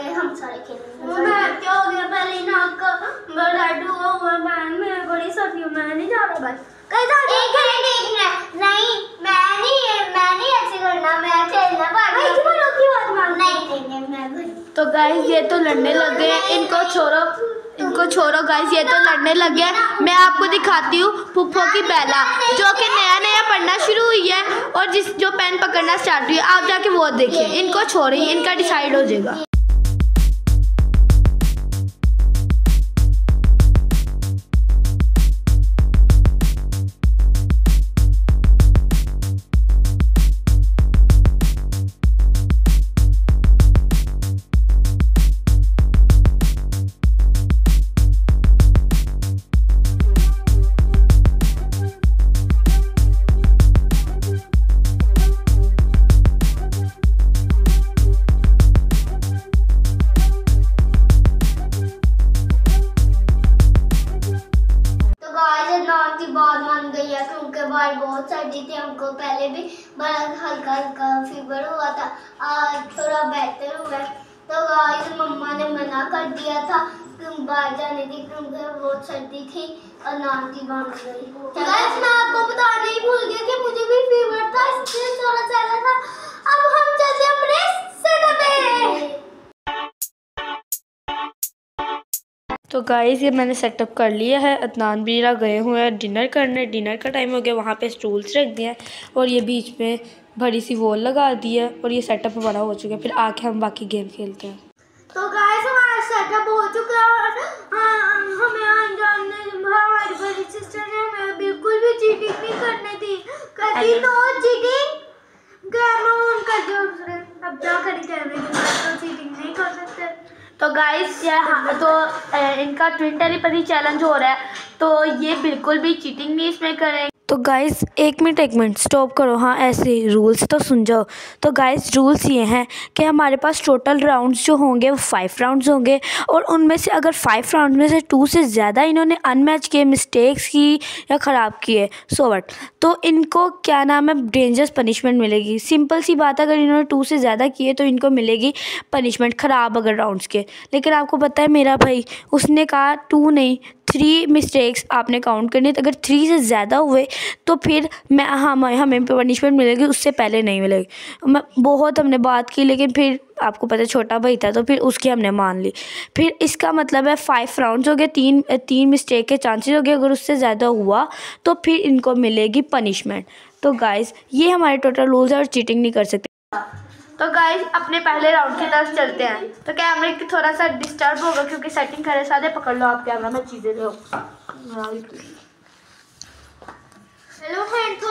के हम सारे खेलेंगे मैं क्या हो गया? पहले नाक का बड़ा हुआ हुआ बहन मैं बड़ी हूँ मैं नहीं जा रहा बस। कहीं जा एक है देखना नहीं मैं नहीं मैं नहीं ऐसे करना मैं खेलना नहीं पाऊँगा तुम्हारा की बात मान नहीं नहीं मैं भाई तो गाइस ये तो लड़ने लग गए। हैं। इनको छोड़ो। इनको छोड़ो गाइस ये तो लड़ने लग गए। हैं। मैं आपको दिखाती हूँ पुप्पो की बेला जो कि नया नया पढ़ना शुरू हुई है और जिस जो पेन पकड़ना स्टार्ट हुई है आप जाके वो देखिए इनको छोड़िए इनका डिसाइड हो जाएगा। बाहर बहुत सर्दी थी, हमको पहले भी बड़ा हल्का हल्का फीवर हुआ था। आज थोड़ा बेहतर हुआ है। तो आज मम्मा ने मना कर दिया था कि बाहर जाने की क्योंकि बहुत सर्दी थी और नाम की बात गई। मैं आपको बताना ही भूल गया कि मुझे भी फीवर था, इसलिए थोड़ा चला था। अब हम तो गाइस ये मैंने सेटअप कर लिया है। अदनान बीरा गए हुए हैं डिनर करने। डिनर का टाइम हो गया। वहाँ पे स्टूल्स रख दिए हैं और ये बीच में बड़ी सी वॉल लगा दी है और ये सेटअप बड़ा हो चुका है। फिर आके हम बाकी गेम खेलते हैं। तो गाइस हमारा सेटअप हो चुका है और हाँ, हमें हमारी बड़ी सिस्टर ने हमें बिल्कुल भी चीटिंग नहीं करने दी। अरे। नो चीटिंग कैमरा ऑन कर दो। अब क्या करें कैमरे के साथ तो चीटिंग नहीं कर सकते। तो गाइस ये हाँ, तो इनका ट्विन टेलीपैथी चैलेंज हो रहा है। तो ये बिल्कुल भी चीटिंग नहीं इसमें करेंगे। तो गाइस एक मिनट एक मिनट स्टॉप करो। हाँ ऐसे रूल्स तो सुन जाओ। तो गाइस रूल्स ये हैं कि हमारे पास टोटल राउंड्स जो होंगे, वो फाइव राउंड्स होंगे और उनमें से अगर फाइव राउंड में से टू से ज़्यादा इन्होंने अनमैच किए मिस्टेक्स की या ख़राब किए सो वट तो इनको क्या नाम है? डेंजरस पनिशमेंट मिलेगी। सिंपल सी बात, अगर इन्होंने टू से ज़्यादा किए तो इनको मिलेगी पनिशमेंट ख़राब अगर राउंड्स के। लेकिन आपको पता है मेरा भाई, उसने कहा टू नहीं थ्री मिस्टेक्स आपने काउंट करनी तो अगर थ्री से ज़्यादा हुए तो फिर मैं हम हमें पनिशमेंट मिलेगी, उससे पहले नहीं मिलेगी। मैं, बहुत हमने बात की, लेकिन फिर आपको पता है, छोटा भाई था तो फिर उसकी हमने मान ली। फिर इसका मतलब है फाइव राउंड्स हो गए, तीन तीन मिस्टेक के चांसेस हो गए, अगर उससे ज़्यादा हुआ तो फिर इनको मिलेगी पनिशमेंट तो गाइस ये हमारे टोटल रूल्स है, और चीटिंग नहीं कर सकते। तो गाइज़ अपने पहले राउंड की तरफ़ चलते हैं। तो कैमरे की थोड़ा सा डिस्टर्ब होगा, क्योंकि सेटिंग करे सादे पकड़ लो आप कैमरा में चीज़ें लो 说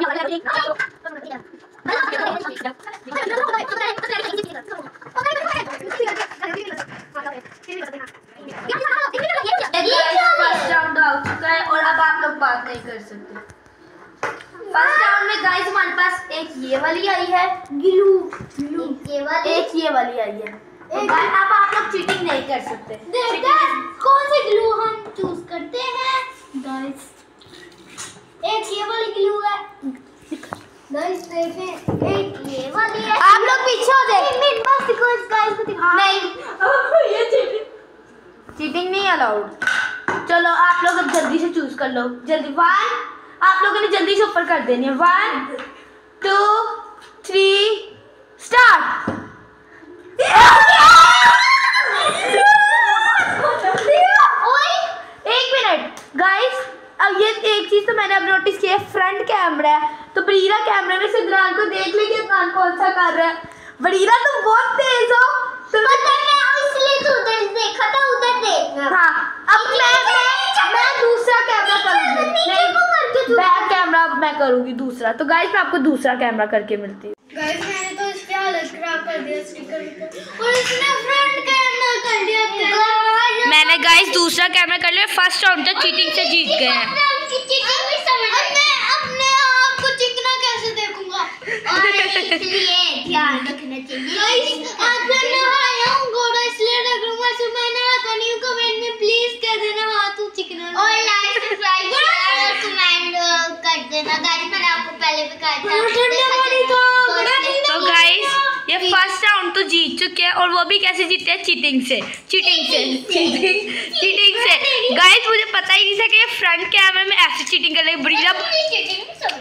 要来聊天。गाइस हमारे पास एक ये वाली आई है ग्लू। ग्लू। ये वाली। एक ये वाली आई है। तो guys, अब आप लोग चीटिंग नहीं कर सकते। देखते हैं कौन सी ग्लू हम चूज़ करते हैं? गाइस एक ये वाली ग्लू है। गाइस देखें एक ये वाली है। आप लोग पीछे हो जाए एक मिनट बस दिखो इस गाइस को दिखा। नहीं। ये चीटिंग चीटिंग नहीं अलाउड चलो आप लोग अब जल्दी से चूज़ कर लो। जल्दी वन आप लोगों ने जल्दी से ऊपर कर देनी है। वन टू थ्री स्टार्ट एक मिनट। गाइस अब ये एक चीज़ तो मैंने अब नोटिस किया फ्रंट कैमरा है। तो बरीरा कैमरे में से को देख ले कि कौन सा कर रहा है। बरीरा तुम बहुत तेज हो। तुम इसलिए तो उधर देखा था उधर देखना। हाँ अब मैं मैं मैं दूसरा कैमरा करूँगी नहीं मैं करूँगी दूसरा। तो गाइस मैं आपको दूसरा कैमरा करके मिलती हूँ। गाइस मैंने तो इसकी हालत खराब कर दिया स्टिकर और इसने फ्रंट कैमरा कर दिया मैंने गाइस दूसरा कैमरा कर लिया फ़र्स्ट राउंड तक चीटिंग से जीत गए। हैं अब मैं अपने आप को चिकना कैसे देखूँगा? इसलिए ध्यान रखना चाहिए। था तो गाइस ये फ़र्स्ट राउंड तो जीत चुके हैं और वो भी कैसे जीते हैं? चीटिंग से चीटिंग से चीटिंग चीटिंग से। गाइस मुझे पता ही नहीं था कि फ्रंट कैमरे में ऐसे चीटिंग कर लेंगे ब्रीरा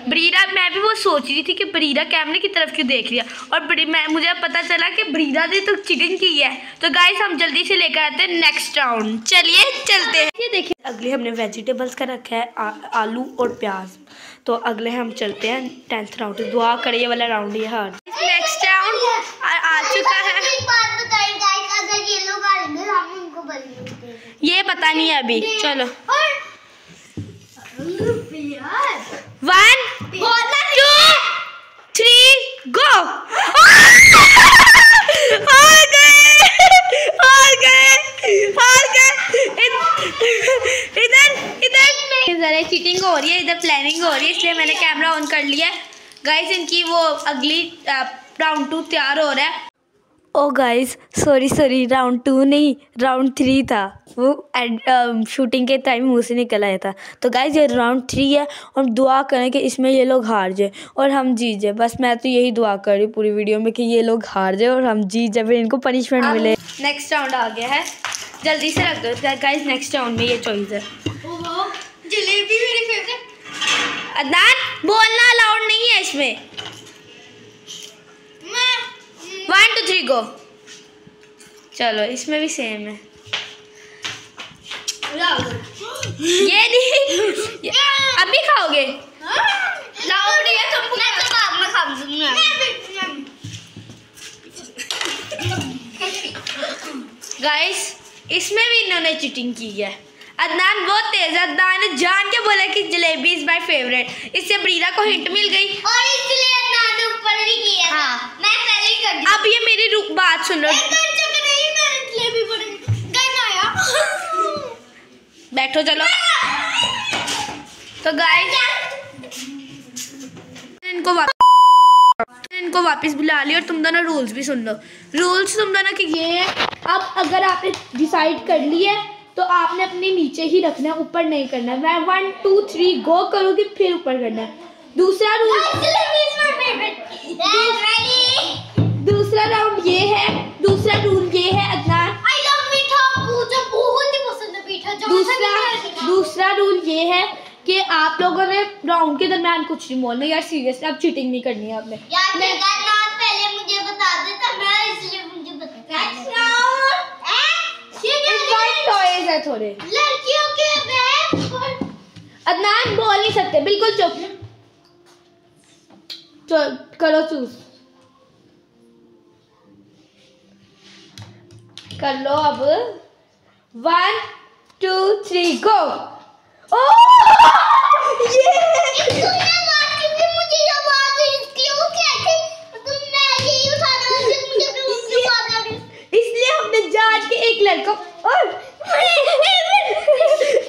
ब्रीरा मैं भी वो सोच रही थी कि ब्रीरा कैमरे की तरफ़ क्यों देख लिया? और मैं मुझे पता चला कि ब्रीरा ने तो चीटिंग की है। तो गाइस हम जल्दी से लेकर आते हैं नेक्स्ट राउंड चलिए चलते हैं। ये देखिए अगले हमने वेजिटेबल्स का रखा है आ, आलू और प्याज। तो अगले हम चलते हैं टेंथ राउंड दुआ कर ये वाला राउंड ये हार। नेक्स्ट राउंड आ, चुका है। एक बात बताइए गाइस अगर ये लोग हारेंगे हम उनको बदलेंगे ये पता नहीं है अभी। चलो। वन टू थ्री गो हार गए हार गए हार गए इत- इधर इधर चीटिंग हो रही है इधर प्लानिंग हो रही है इसलिए मैंने कैमरा ऑन कर लिया है। गाइस इनकी वो अगली राउंड टू तैयार हो रहा है। ओ guys sorry sorry round two नहीं राउंड थ्री था। वो एड शूटिंग के टाइम मुँह से निकल आया था। तो गाइस ये राउंड थ्री है और दुआ करें कि इसमें ये लोग हार जाए और हम जीत जाए। बस मैं तो यही दुआ कर रही हूँ पूरी वीडियो में कि ये लोग हार जाए और हम जीत जाए फिर इनको पनिशमेंट मिले। नेक्स्ट राउंड आ गया है। जल्दी से रख दो। गाइस नेक्स्ट राउंड में ये चॉइस है। जलेबी मेरी फेवरेट अदनान बोलना अलाउड नहीं है इसमें। वन टू थ्री गो चलो इसमें भी सेम है। ये नहीं। अभी खाओगे? लाओ प्रिया तुम मैं तो बाद में खा दूँगी गाइस इसमें भी इन्होंने चीटिंग की है। अदनान बहुत तेज अदनान ने जान के बोला कि जलेबी इज़ माय फेवरेट इससे ब्रीरा को हिंट मिल गई। और इसलिए नानू ऊपर भी किया। हाँ। मैं पहले ही कर अब ये मेरी रुक बात सुन। लो एक कर चुक नहीं मैं जलेबी पड़ गई। आया। बैठो चलो। तो गाइस इनको वापस इनको वापस बुला लिया और तुम दोनों रूल्स भी सुन लो। रूल्स तुम दोनों के ये है अब अगर आपने डिसाइड कर लिया तो आपने अपने नीचे ही रखना है ऊपर नहीं करना है। मैं वन टू थ्री गो करूँगी फिर ऊपर करना है। दूसरा रूल दूसरा राउंड ये है दूसरा रूल ये है अदनान। ही है दूसरा दूसरा रूल ये है कि आप लोगों ने राउंड के दरमियान कुछ नहीं बोलना यार सीरियसली आप चीटिंग नहीं करनी है आपने। यार है पहले मुझे बता देता मैं इसलिए मुझे बता नेक्स्ट राउंड ये टॉयज है थोड़े। लड़कियों के बैग अदनान बोल नहीं सकते। बिल्कुल चुप। तो करो चूज़ कर लो अब। वन टू थ्री गो ओ! ये! तुमने बात की थी मुझे ये बात इसलिए वो कहते तुम मैं यही उठा रहा हूँ मुझे भी उसकी बात आ रही इसलिए हमने जाँच के एक लड़का और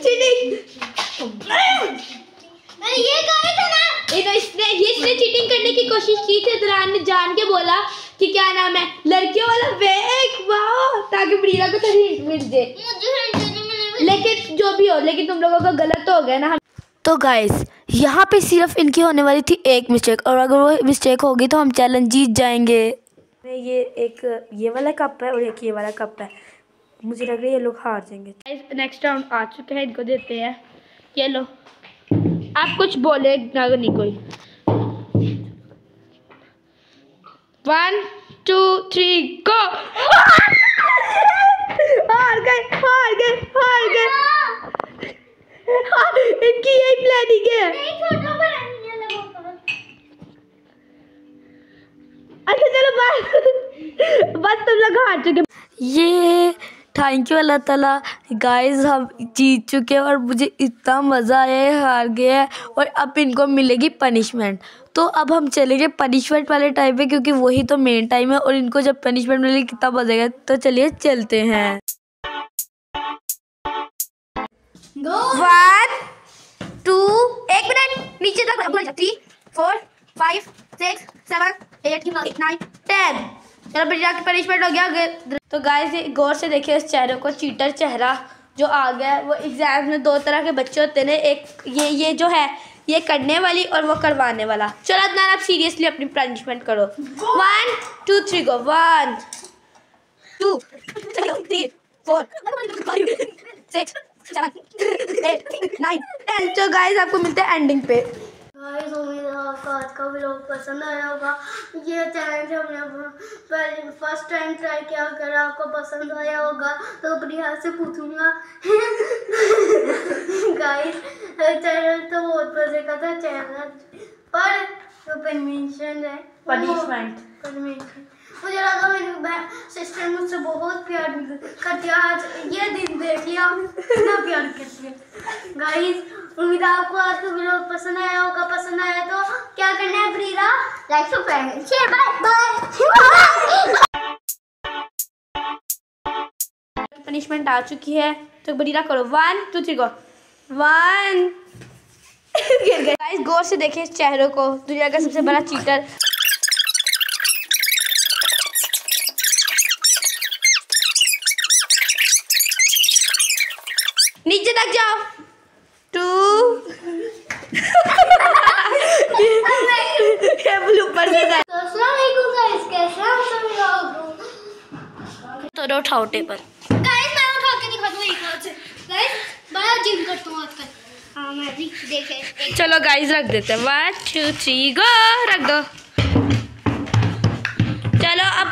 चीटिंग मैंने ये कहा था ना इन्होंने इसने ये इसने चीटिंग करने की कोशिश की थी दौरान ने जान के बोला कि क्या नाम है लड़कियों वाला बैग वाह ताकि ब्रीरा को थोड़ी हिंट मिल जाए। लेकिन जो भी हो लेकिन तुम लोगों का गलत तो हो गया ना। तो गाइस यहाँ पे सिर्फ़ इनकी होने वाली थी एक मिस्टेक और अगर वो मिस्टेक होगी तो हम चैलेंज जीत जाएँगे। ये एक ये वाला कप है और एक ये वाला कप है। मुझे लग रहा है ये लोग हार जाएँगे। नेक्स्ट राउंड आ चुके हैं इनको देते हैं। ये लो। आप कुछ बोले ना नहीं कोई। वन टू थ्री गो हार गए हार गए हार गए। हाँ, इनकी यही प्लानिंग है। अच्छा चलो बस। बस तुम लोग हार चुके। ये थैंक यू अल्लाह ताला। गाइस हम जीत चुके हैं और मुझे इतना मज़ा आया है हार गया है और अब इनको मिलेगी पनिशमेंट तो अब हम चलेंगे पनिशमेंट वाले टाइम पे क्योंकि वही तो मेन टाइम है और इनको जब पनिशमेंट मिलेगी कितना आएगा। तो चलिए चलते हैं। वन टू एक मिनट नीचे तक three four five six seven eight nine ten चलो बिटिया की पनिशमेंट हो गया तो गाय ये गौर से देखिए इस चेहरे को चीटर चेहरा जो आ गया है वो एग्ज़ाम में दो तरह के बच्चे होते हैं। एक ये ये जो है ये करने वाली और वो करवाने वाला। चलो अदनान, आप सीरियसली अपनी पनिशमेंट करो। One two three go one two three four six seven eight nine ten तो गाइस आपको मिलते हैं एंडिंग पे। गाइस उम्मीद है आपको आज का ब्लॉग पसंद आया होगा ये चैलेंज हमने पहले फ़र्स्ट टाइम ट्राई किया अगर आपको पसंद आया होगा तो हाथ से पूछूँगा गाइस चैनल तो बहुत मज़े का था चैनल पर जो परमिशन है पनिशमेंट परमिशन मुझे लगा मेरी सिस्टर मुझसे बहुत प्यार करती है। आज ये दिन देख लिया कितना प्यार करती है। गाइस उम्मीद है आपको आज का वीडियो पसंद आया होगा, पसंद आया तो क्या करना है प्रीरा? Like subscribe share bye bye punishment आ चुकी है तो बरीरा करो। One two three go one guys गौर से देखें चेहरों को। दुनिया का सबसे बड़ा चीटर नीचे तक जाओ। टू। तो उठाओ टेबल। गाइस मैं उठा के दिखा दूँ एक से। गाइस बड़ा जिम करता हूँ आजकल। हाँ मैं भी चलो गाइस रख देते हैं। 1 2 3 गो रख दो। चलो अब